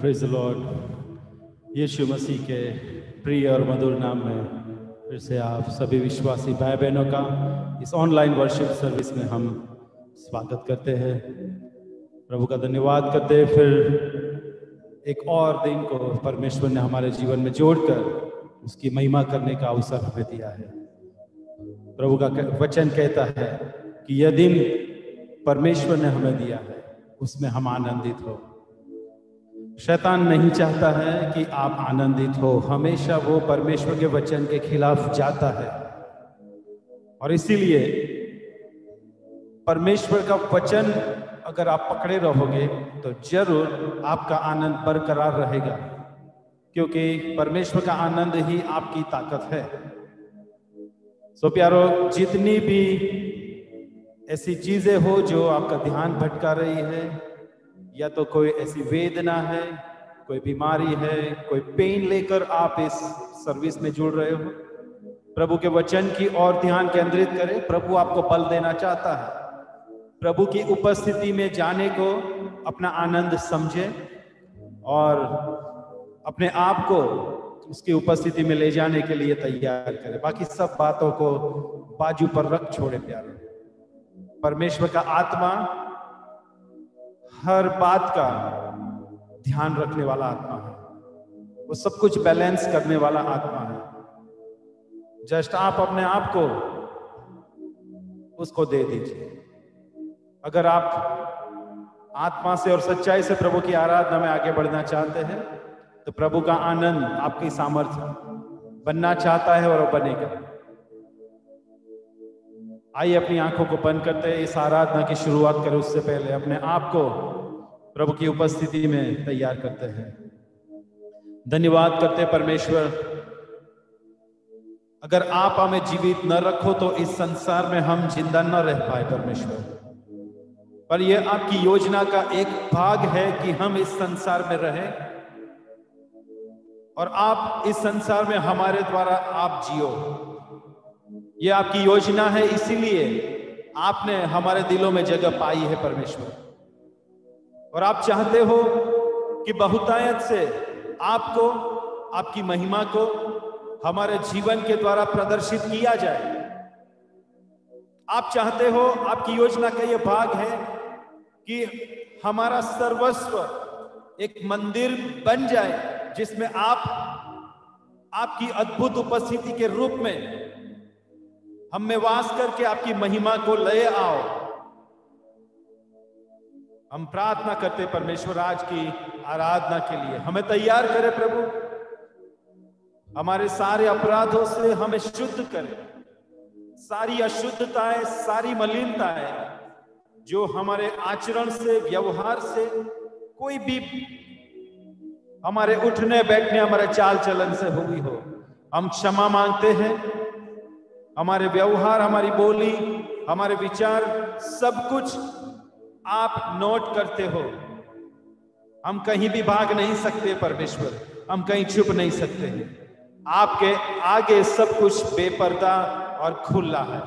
Praise Lord यीशु मसीह के प्रिय और मधुर नाम में फिर से आप सभी विश्वासी भाई बहनों का इस ऑनलाइन वर्शिप सर्विस में हम स्वागत करते हैं। प्रभु का धन्यवाद करते हैं। फिर एक और दिन को परमेश्वर ने हमारे जीवन में जोड़कर उसकी महिमा करने का अवसर हमें दिया है। प्रभु का वचन कहता है कि यह दिन परमेश्वर ने हमें दिया है, उसमें हम आनंदित हो। शैतान नहीं चाहता है कि आप आनंदित हो। हमेशा वो परमेश्वर के वचन के खिलाफ जाता है। और इसीलिए परमेश्वर का वचन अगर आप पकड़े रहोगे तो ज़रूर आपका आनंद बरकरार रहेगा। क्योंकि परमेश्वर का आनंद ही आपकी ताकत है। सो प्यारो, जितनी भी ऐसी चीज़ें हो जो आपका ध्यान भटका रही है या तो कोई ऐसी वेदना है, कोई बीमारी है, कोई पेन लेकर आप इस सर्विस में जुड़ रहे हो। प्रभु के वचन की ओर ध्यान केंद्रित करें। प्रभु आपको बल देना चाहता है। प्रभु की उपस्थिति में जाने को अपना आनंद समझे और अपने आप को उसकी उपस्थिति में ले जाने के लिए तैयार करें। बाकी सब बातों को बाजू पर रख छोड़े प्यारे। परमेश्वर का आत्मा हर बात का ध्यान रखने वाला आत्मा है। वो सब कुछ बैलेंस करने वाला आत्मा है। जस्ट आप अपने आप को उसको दे दीजिए। अगर आप आत्मा से और सच्चाई से प्रभु की आराधना में आगे बढ़ना चाहते हैं तो प्रभु का आनंद आपकी सामर्थ्य बनना चाहता है और बनेगा। आइए अपनी आँखों को बंद करते हैं। इस आराधना की शुरुआत करें। उससे पहले अपने आप को प्रभु की उपस्थिति में तैयार करते हैं। धन्यवाद करते परमेश्वर। अगर आप हमें जीवित न रखो तो इस संसार में हम ज़िंदा न रह पाए परमेश्वर। पर यह आपकी योजना का एक भाग है कि हम इस संसार में रहें। और आप इस संसार में हमारे द्वारा आप जियो। ये आपकी योजना है, इसीलिए आपने हमारे दिलों में जगह पाई है परमेश्वर। और आप चाहते हो कि बहुतायत से आपको, आपकी महिमा को हमारे जीवन के द्वारा प्रदर्शित किया जाए। आप चाहते हो, आपकी योजना का यह भाग है कि हमारा सर्वस्व एक मंदिर बन जाए, जिसमें आप, आपकी अद्भुत उपस्थिति के रूप में हम में वास करके आपकी महिमा को ले आओ। हम प्रार्थना करते परमेश्वर आज की आराधना के लिए। हमें तैयार करे प्रभु। हमारे सारे अपराधों से हमें शुद्ध करे। सारी अशुद्धताएँ, सारी मलिनताएँ, जो हमारे आचरण से, व्यवहार से, कोई भी हमारे उठने बैठने, हमारे चाल चलन से हुई हो, हम क्षमा मांगते हैं। हमारे व्यवहार, हमारी बोली, हमारे विचार, सब कुछ आप नोट करते हो। हम कहीं भी भाग नहीं सकते परमेश्वर, हम कहीं छुप नहीं सकते आपके आगे सब कुछ बेपर्दा और खुला है।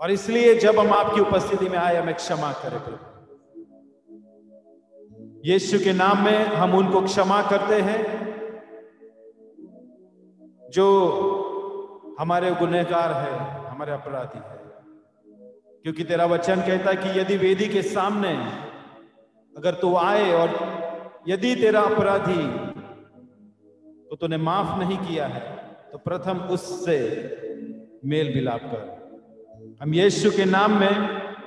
और इसलिए जब हम आपकी उपस्थिति में आए, हमें क्षमा करें प्रभु। यीशु के नाम में हम उनको क्षमा करते हैं। जो हमारे गुनहगार है, हमारे अपराधी है। क्योंकि तेरा वचन कहता है कि यदि वेदी के सामने अगर तू आए और यदि तेरा अपराधी तो तूने माफ़ नहीं किया है तो प्रथम उससे मेल मिलाप कर। हम यीशु के नाम में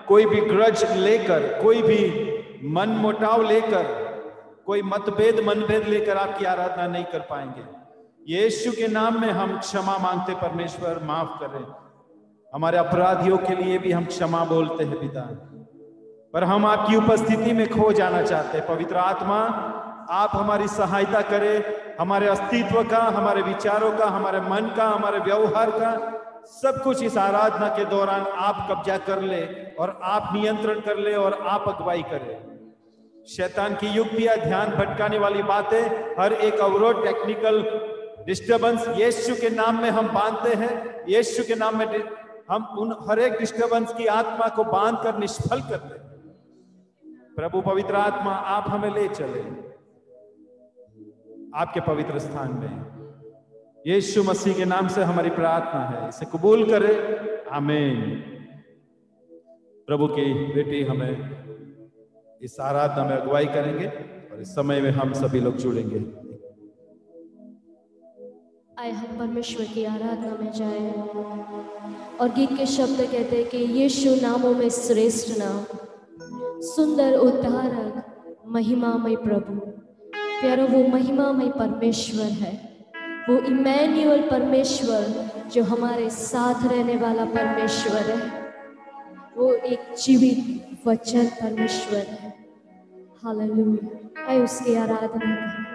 कोई भी ग्रज लेकर, कोई भी मन मोटाव लेकर, कोई मतभेद मनभेद लेकर आपकी आराधना नहीं कर पाएँगे। यीशु के नाम में हम क्षमा मांगते परमेश्वर, माफ़ करें। हमारे अपराधियों के लिए भी हम क्षमा बोलते हैं, पिता। पर हम आपकी उपस्थिति में खो जाना चाहते हैं, पवित्र आत्मा। आप हमारी सहायता करें, हमारे अस्तित्व का, हमारे विचारों का, हमारे मन का, हमारे व्यवहार का। सब कुछ इस आराधना के दौरान आप कब्जा कर ले और आप नियंत्रण कर ले और आप अगुवाई करें। शैतान की युक्तियाँ, ध्यान भटकाने वाली बातें, हर एक अवरोध टेक्निकल डिस्टरबेंस यीशु के नाम में हम बांधते हैं यीशु के नाम में हम उन हर एक डिस्टरबेंस की आत्मा को बाँध कर निष्फल करते हैं प्रभु पवित्र आत्मा आप हमें ले चले आपके पवित्र स्थान में यीशु मसीह के नाम से हमारी प्रार्थना है इसे कबूल करे आमीन प्रभु की बेटी हमें इस आराधना में अगुवाई करेंगे और इस समय में हम सभी लोग जुड़ेंगे आए हम परमेश्वर की आराधना में जाए। और गीत के शब्द कहते हैं कि यीशु नामों में श्रेष्ठ नाम। सुंदर उद्धारक, महिमामय प्रभु। प्यारो, वो महिमामय परमेश्वर है। वो इमैन्युअल परमेश्वर, जो हमारे साथ रहने वाला परमेश्वर है। वो एक जीवित वचन परमेश्वर है। हालेलुया। आए उसकी आराधना करें।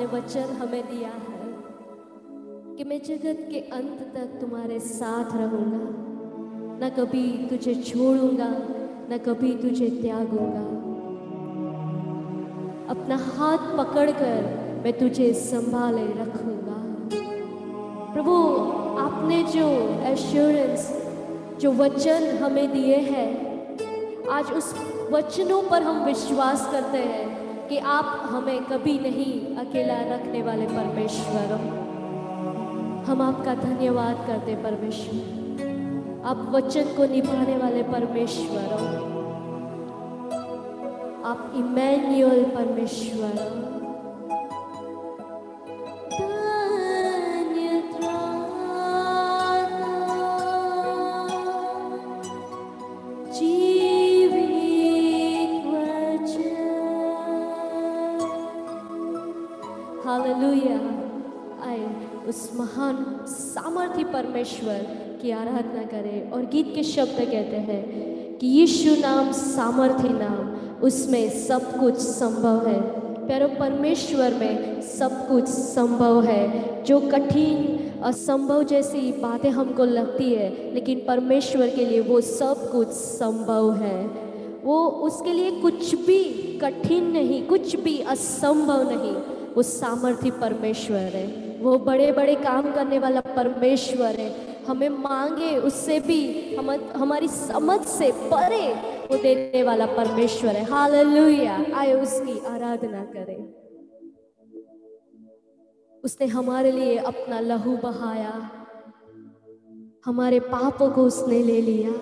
आपने वचन हमें दिया है कि मैं जगत के अंत तक तुम्हारे साथ रहूँगा। न कभी तुझे छोड़ूँगा, न कभी तुझे त्यागूँगा। अपना हाथ पकड़कर मैं तुझे संभाले रखूँगा। प्रभु, आपने जो एश्योरेंस जो वचन हमें दिए हैं, आज उस वचनों पर हम विश्वास करते हैं। कि आप हमें कभी नहीं अकेला रखने वाले परमेश्वर हम आपका धन्यवाद करते परमेश्वर। आप वचन को निभाने वाले परमेश्वर आप इमैन्युअल परमेश्वर हालेलुया। आए, उस महान सामर्थ्य परमेश्वर की आराधना करें और गीत के शब्द कहते हैं कि यीशु नाम, सामर्थ्य नाम, उसमें सब कुछ संभव है। प्यारो, परमेश्वर में सब कुछ संभव है। जो कठिन, असंभव जैसी बातें हमको लगती है, लेकिन परमेश्वर के लिए वो सब कुछ संभव है। वो उसके लिए कुछ भी कठिन नहीं, कुछ भी असंभव नहीं। वो सामर्थ्य परमेश्वर है। वो बड़े बड़े काम करने वाला परमेश्वर है। हमें मांगे, उससे भी हम, हमारी समझ से परे वो देने वाला परमेश्वर है। हालेलुया। आए उसकी आराधना करें। उसने हमारे लिए अपना लहू बहाया। हमारे पापों को उसने ले लिया।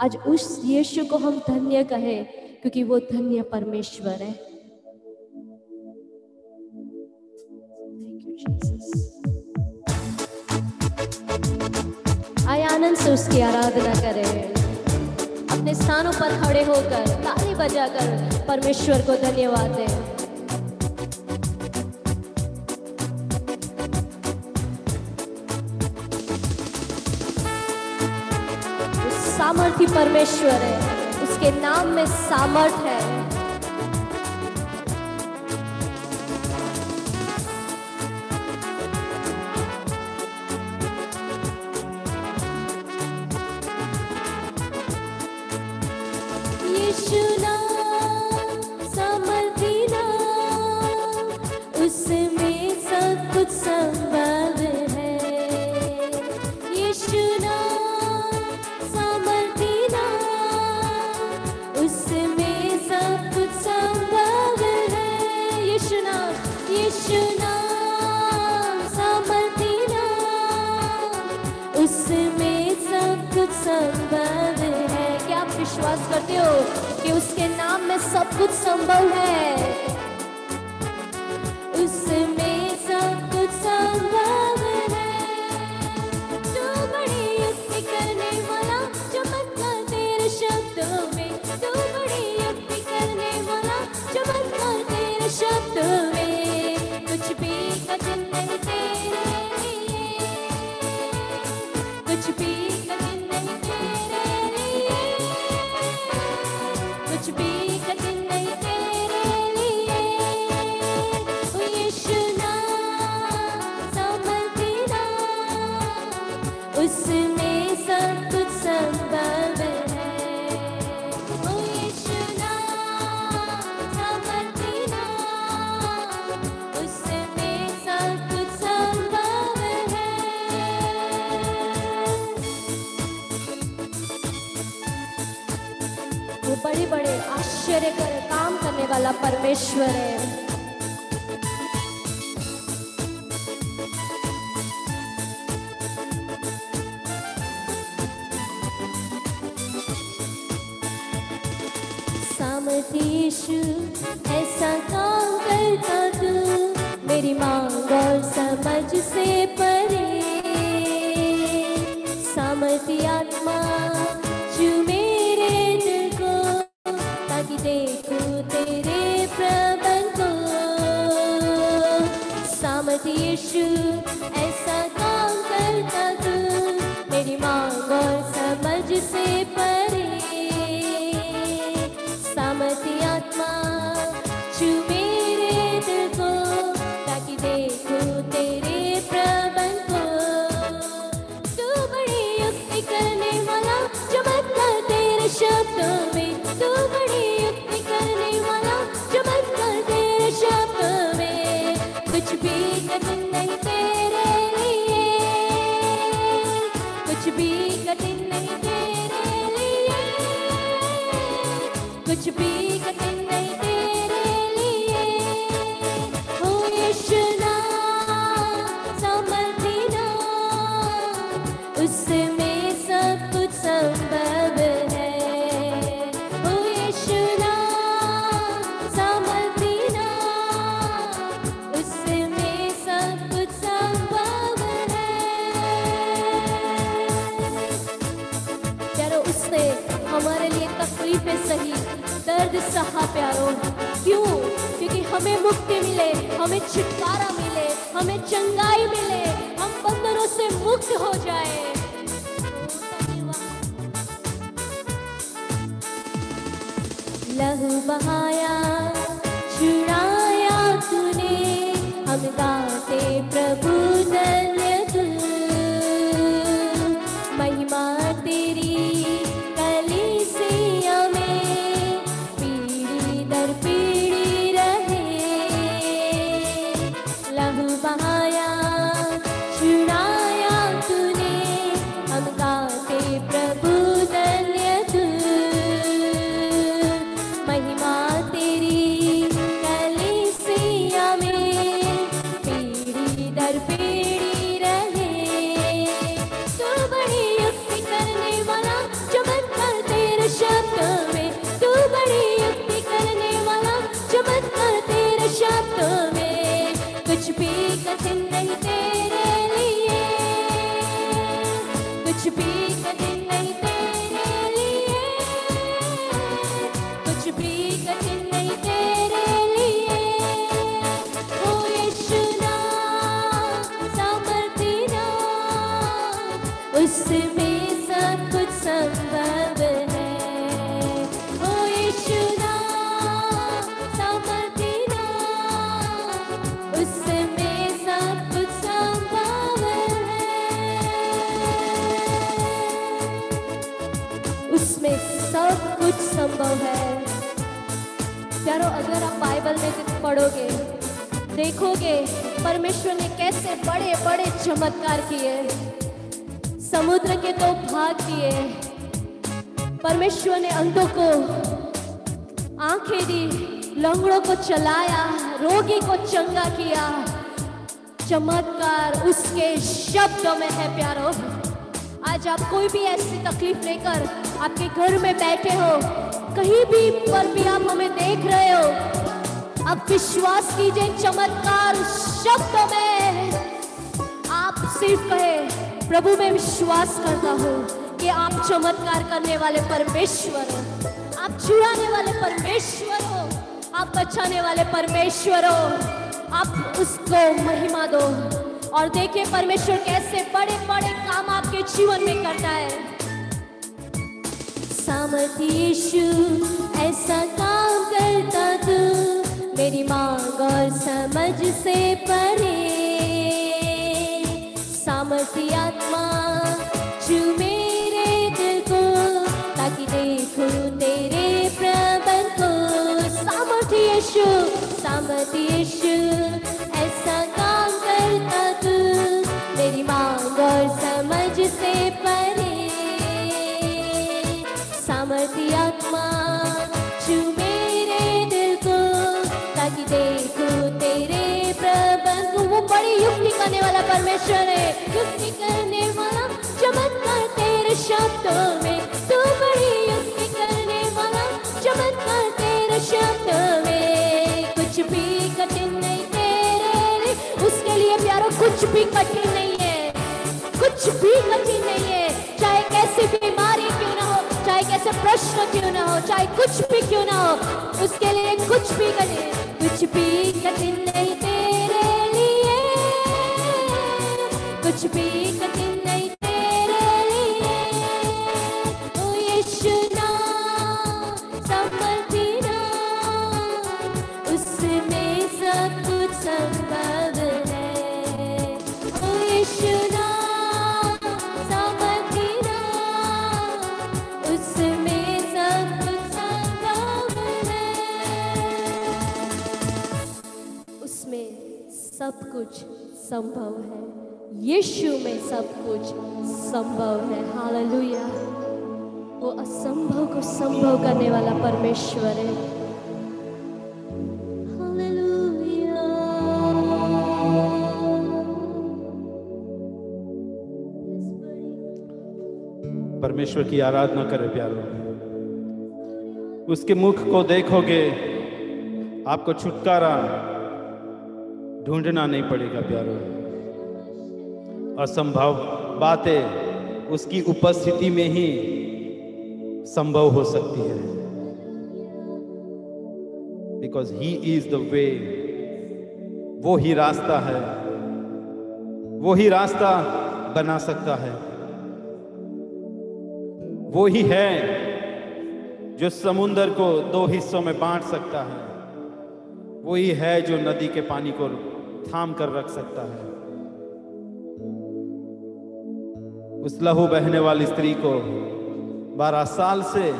आज उस यीशु को हम धन्य कहें, क्योंकि वो धन्य परमेश्वर है। आए आनंद से उसकी आराधना करें। अपने स्थानों पर खड़े होकर ताली बजाकर परमेश्वर को धन्यवाद दें। सामर्थ्य परमेश्वर है। उसके नाम में सामर्थ है। चमत्कार तेरे हमें मुक्ति मिले, हमें छुटकारा मिले, हमें चंगाई मिले, हम बंदरों से मुक्त हो जाए। लहू बहाया, छुड़ाया तूने, हम गाते प्रभु धन्य बाइबल में पढ़ोगे, देखोगे परमेश्वर ने कैसे बड़े बड़े चमत्कार किए। समुद्र के तो भाग दिए। परमेश्वर ने अंधों को, आँखें दी, लंगड़ों को चलाया, रोगी को चंगा किया। चमत्कार उसके शब्दों में है प्यारो। आज आप कोई भी ऐसी तकलीफ़ लेकर आपके घर में बैठे हो, कहीं भी पर भी आप हमें देख रहे हो अब विश्वास कीजिए चमत्कार शब्दों में। आप सिर्फ़ कहे, प्रभु में विश्वास करता हूँ कि आप चमत्कार करने वाले परमेश्वर हो। आप छुड़ाने वाले परमेश्वर हो। आप बचाने वाले परमेश्वर हो। आप उसको महिमा दो। और देखिए, परमेश्वर कैसे बड़े बड़े काम आपके जीवन में करता है। सामर्थ्य यीशु, ऐसा काम करता तू। मेरी मांग और समझ से परे। सामर्थ्य आत्मा, छू मेरे दिल को, ताकि देखूँ तेरे प्रबंध को। सामर्थ्य यीशु सामर्थ्य यीशु, ऐसा काम करता तू। मेरी मांग और समझ से परे करने वाला परमेश्वर है। युक्ति करने वाला चमत्कार तेरे शब्दों में। तू बड़ी युक्ति करने वाला चमत्कार तेरे शब्दों में। कुछ भी कठिन नहीं तेरे उसके लिए प्यारो कुछ भी कठिन नहीं है। कुछ भी कठिन नहीं है। चाहे कैसी बीमारी क्यों ना हो, चाहे कैसे प्रश्न क्यों ना हो, चाहे कुछ भी क्यों ना हो, उसके लिए कुछ भी कठिन, कुछ भी कठिन नहीं सब कुछ संभव है। यीशु में सब कुछ संभव है। हालेलुया। वो असंभव को संभव करने वाला परमेश्वर है। परमेश्वर की आराधना करें प्यारो। उसके मुख को देखोगे, आपको छुटकारा ढूंढना नहीं पड़ेगा प्यारो। असंभव बातें उसकी उपस्थिति में ही संभव हो सकती है। Because he is the way वो ही रास्ता है, वो ही रास्ता बना सकता है। वो ही है जो समुंदर को दो हिस्सों में बांट सकता है। वो ही है जो नदी के पानी को थाम कर रख सकता है। उस लहू बहने वाली स्त्री को बारह साल से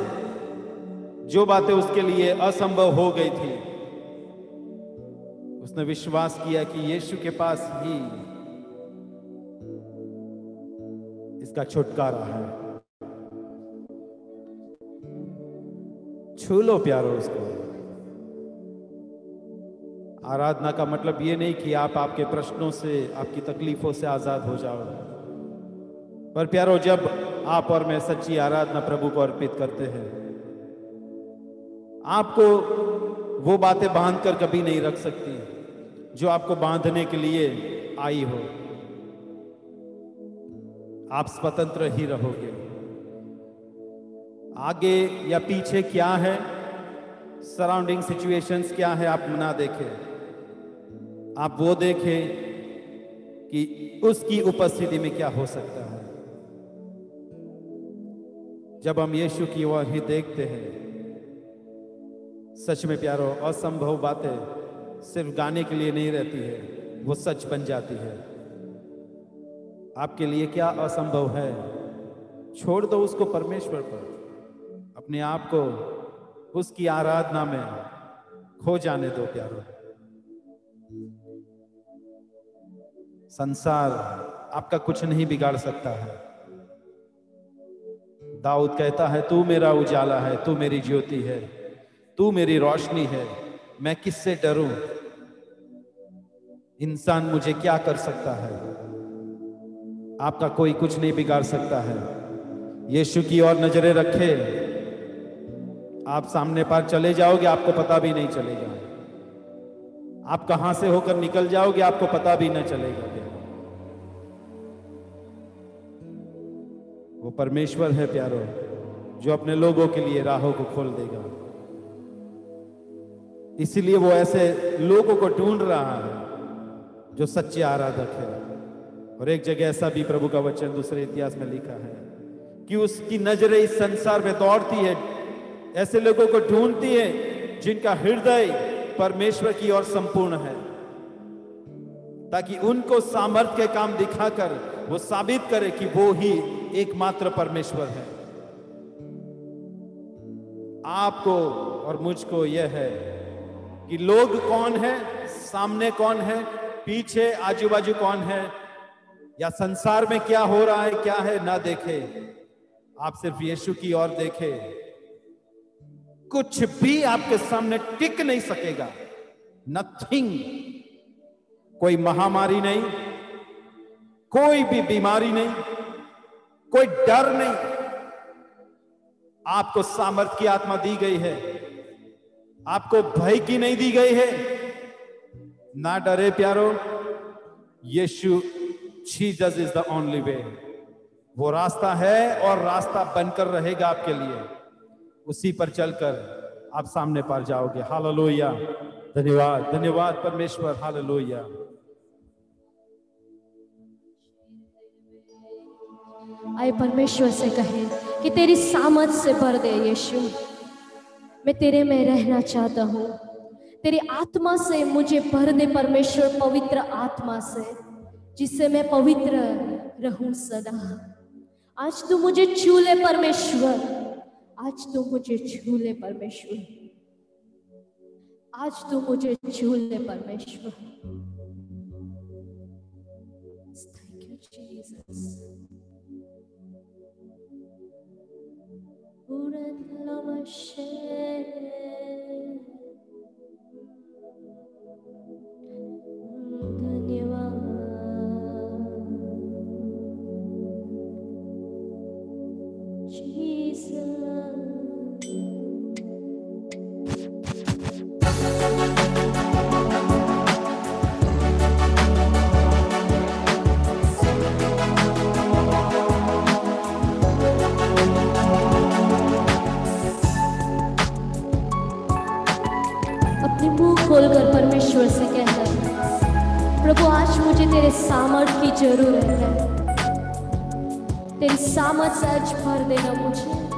जो बातें उसके लिए असंभव हो गई थी, उसने विश्वास किया कि यीशु के पास ही इसका छुटकारा है। छू लो प्यारो उसको। आराधना का मतलब ये नहीं कि आप आपके प्रश्नों से, आपकी तकलीफों से आज़ाद हो जाओ। पर प्यारो, जब आप और मैं सच्ची आराधना प्रभु को अर्पित करते हैं, आपको वो बातें बाँध कर कभी नहीं रख सकती जो आपको बांधने के लिए आई हो। आप स्वतंत्र ही रहोगे। आगे या पीछे क्या है? सराउंडिंग सिचुएशंस क्या है? आप ना देखें। आप वो देखें कि उसकी उपस्थिति में क्या हो सकता है। जब हम यीशु की ओर ही देखते हैं, सच में प्यारो, असंभव बातें सिर्फ़ गाने के लिए नहीं रहती है, वो सच बन जाती है। आपके लिए क्या असंभव है? छोड़ दो उसको परमेश्वर पर। अपने आप को उसकी आराधना में खो जाने दो प्यारो। संसार आपका कुछ नहीं बिगाड़ सकता है। दाऊद कहता है, तू मेरा उजाला है, तू मेरी ज्योति है, तू मेरी रोशनी है, मैं किससे डरूं? इंसान मुझे क्या कर सकता है? आपका कोई कुछ नहीं बिगाड़ सकता है। यीशु की ओर नज़रें रखे। आप सामने पार चले जाओगे, आपको पता भी नहीं चलेगा। आप कहाँ से होकर निकल जाओगे, आपको पता भी न चलेगा। वो परमेश्वर है प्यारो, जो अपने लोगों के लिए राहों को खोल देगा। इसीलिए वो ऐसे लोगों को ढूंढ रहा है, जो सच्चे आराधक है। और एक जगह ऐसा भी प्रभु का वचन दूसरे इतिहास में लिखा है कि उसकी नज़रें इस संसार में दौड़ती है। ऐसे लोगों को ढूंढती है, जिनका हृदय परमेश्वर की ओर संपूर्ण है। ताकि उनको सामर्थ्य के काम दिखाकर, वो साबित करे कि वो ही एकमात्र परमेश्वर है। आपको और मुझको यह है कि लोग कौन है, सामने कौन है, पीछे आजू बाजू कौन है, या संसार में क्या हो रहा है, क्या है, ना देखे। आप सिर्फ़ यीशु की ओर देखे। कुछ भी आपके सामने टिक नहीं सकेगा। नथिंग कोई महामारी नहीं, कोई भी बीमारी नहीं। कोई डर नहीं। आपको सामर्थ की आत्मा दी गई है। आपको भय की नहीं दी गई है। ना डरे प्यारो, Yeshu Jesus is the only way वो रास्ता है और रास्ता बनकर रहेगा आपके लिए। उसी पर चलकर आप सामने पार जाओगे। हालेलुया। धन्यवाद धन्यवाद परमेश्वर। हालेलुया। आए परमेश्वर से कहे कि तेरी सामर्थ से भर दे यीशु। मैं तेरे में रहना चाहता हूँ। तेरी आत्मा से मुझे भर दे परमेश्वर, पवित्र आत्मा से, जिससे मैं पवित्र रहूँ सदा। आज तू मुझे छू ले परमेश्वर। आज तू मुझे छू ले परमेश्वर। आज तू मुझे छू ले परमेश्वर। Thank you Jesus and love my share. खोलकर परमेश्वर से कहता है, प्रभु, आज मुझे तेरे सामर्थ की ज़रूरत है। तेरी सामर्थ से आज भर देना मुझे।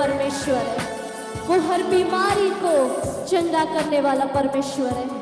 परमेश्वर है। वो हर बीमारी को चंगा करने वाला परमेश्वर है।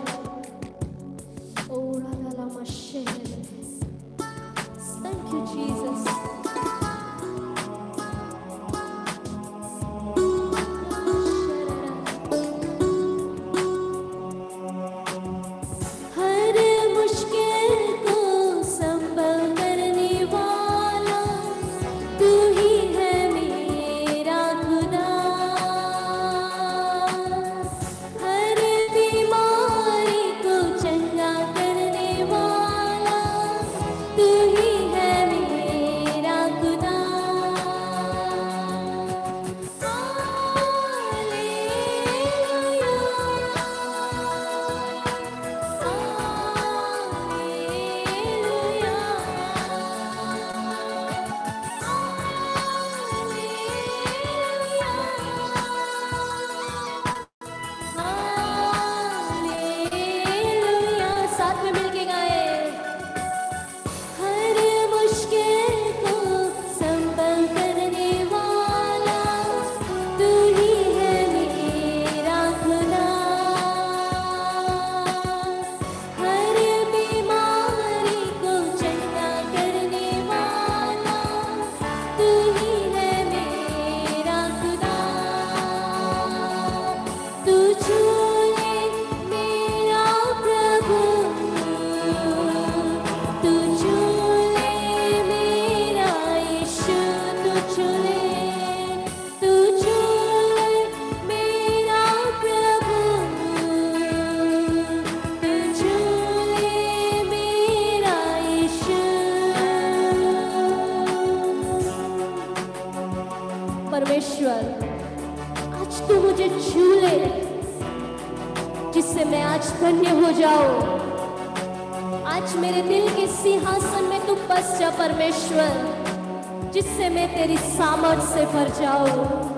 जिससे मैं तेरी सामर्थ से भर जाऊँ।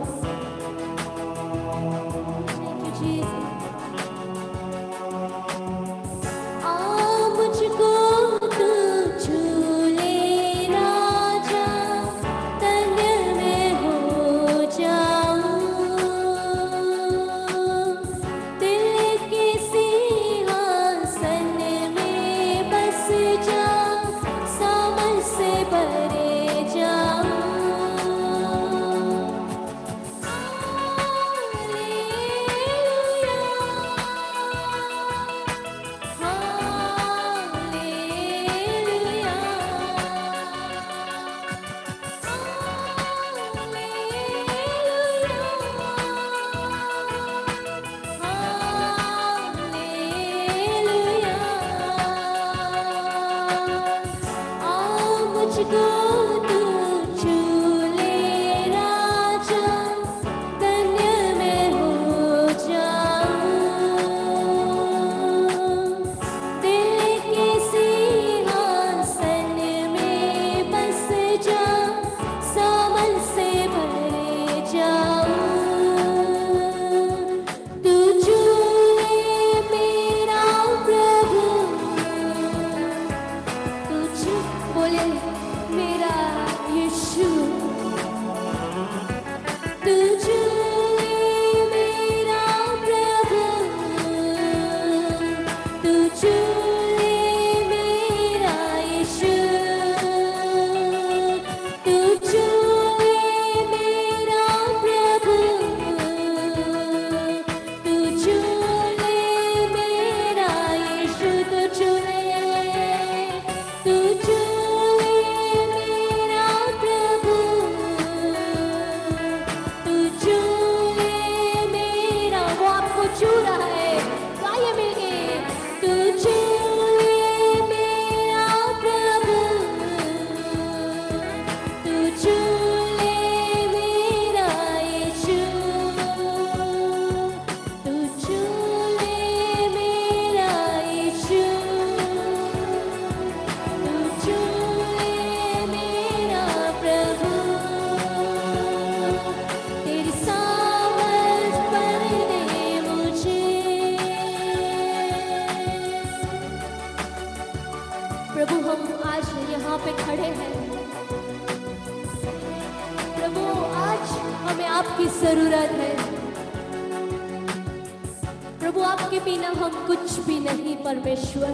बिना हम, कुछ भी नहीं परमेश्वर।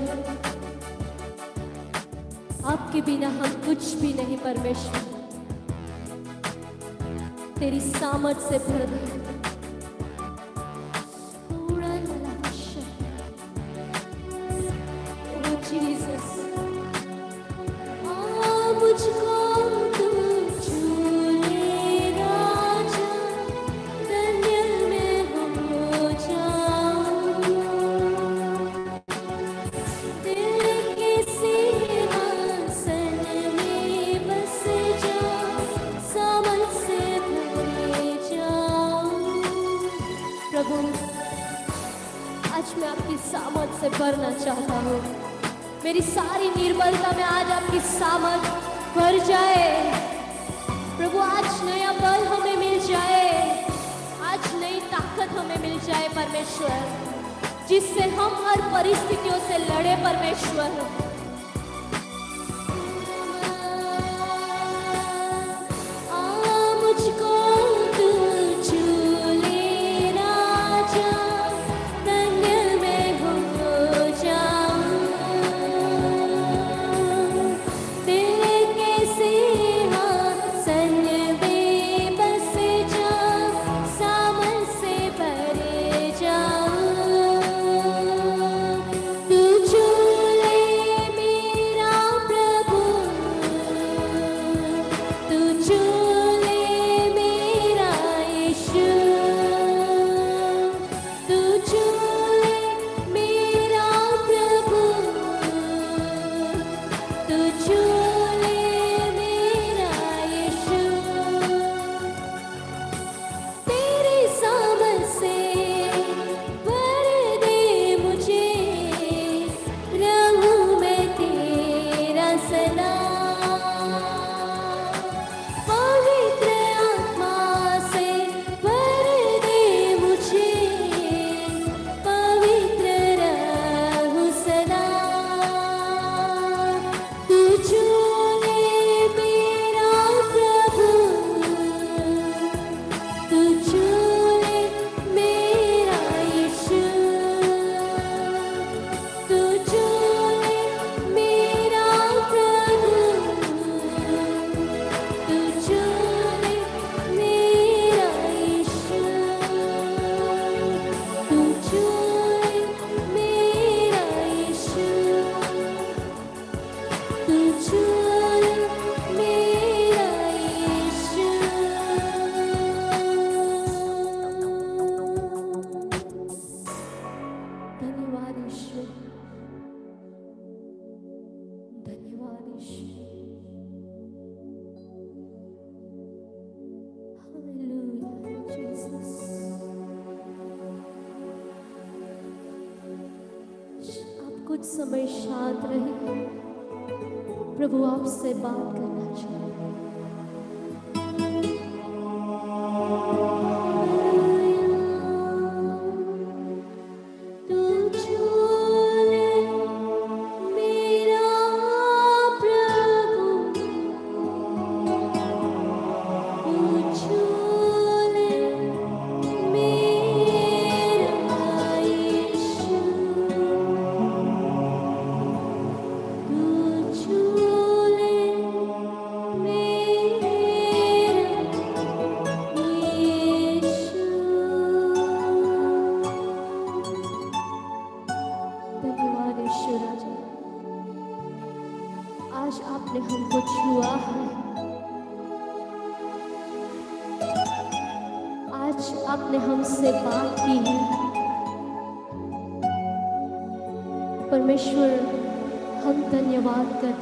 आपके बिना हम, कुछ भी नहीं परमेश्वर। तेरी सामर्थ से भर परमेश्वर जिससे हम हर परिस्थितियों से लड़े परमेश्वर।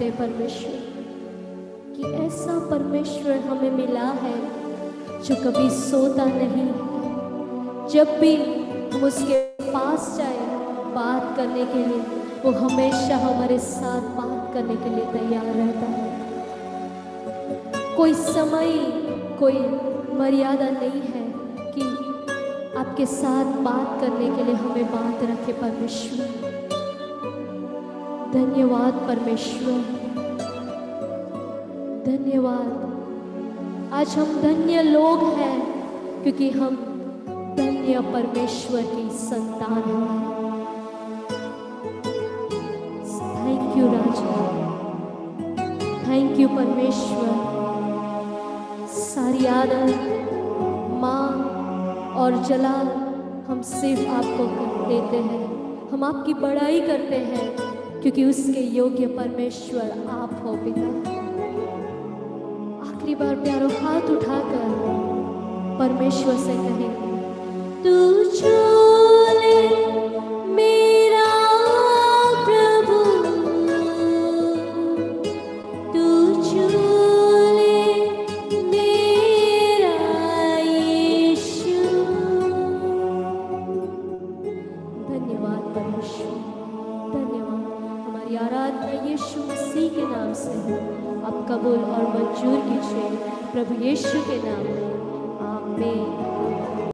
हैं परमेश्वर, कि ऐसा परमेश्वर हमें मिला है जो कभी सोता नहीं। जब भी हम उसके पास जाए बात करने के लिए, वो हमेशा हमारे साथ बात करने के लिए तैयार रहता है। कोई समय, कोई मर्यादा नहीं है कि आपके साथ बात करने के लिए हमें बात रखे परमेश्वर। धन्यवाद परमेश्वर। धन्यवाद। आज हम धन्य लोग हैं क्योंकि हम धन्य परमेश्वर की संतान हैं। थैंक यू राजा। थैंक यू परमेश्वर। सारी आदत मान और जलाल, हम सिर्फ़ आपको देते हैं। हम आपकी बड़ाई करते हैं। क्योंकि उसके योग्य परमेश्वर आप हो पिता। आखिरी बार प्यारो हाथ उठाकर परमेश्वर से कहें, तू चले